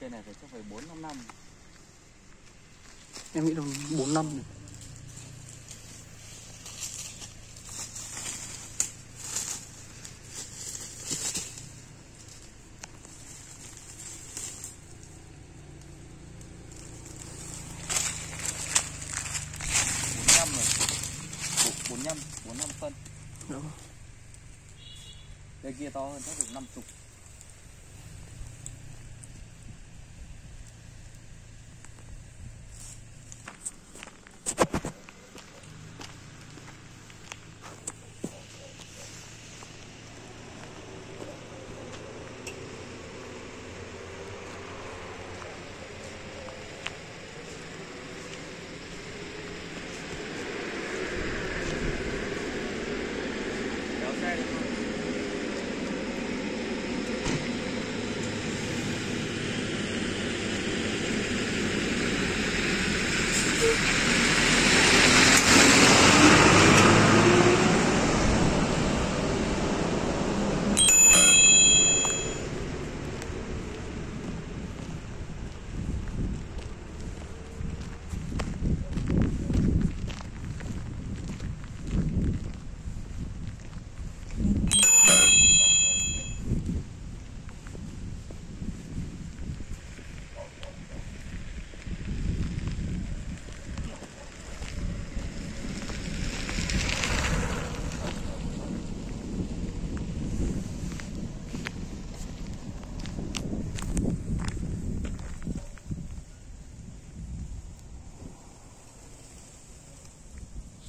cây này phải chắc phải bốn năm năm em nghĩ là bốn năm rồi. bốn năm rồi bốn năm bốn năm phân Đó. cây kia to hơn chắc được năm chục